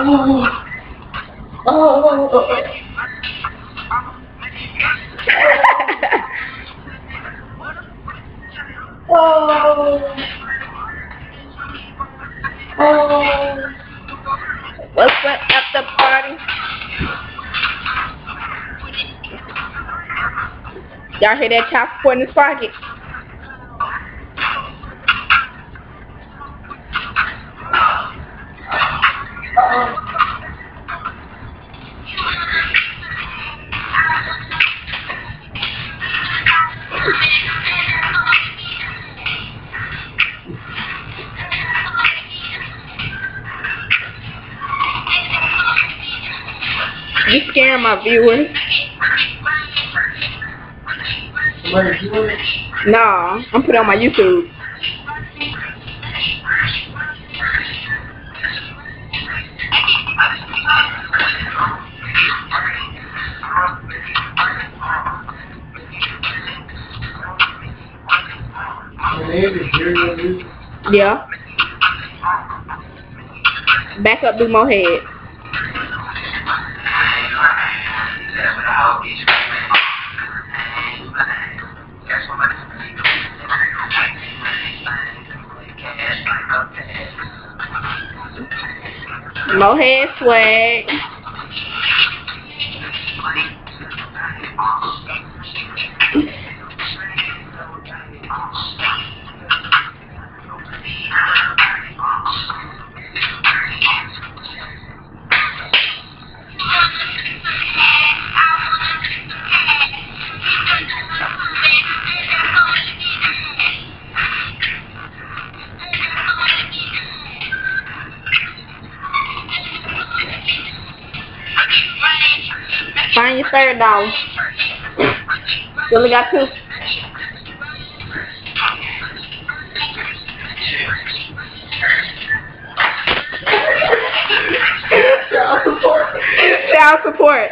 Oh. Oh. oh. Oh. oh. What's up at the party? Y'all hear that support in his pocket? You scaring my viewers. Somebody doing it? Nah, I'm putting on my YouTube. Yeah. Back up, do more head. More head swag. Find your third dollar. You only got two. Child support. Child support.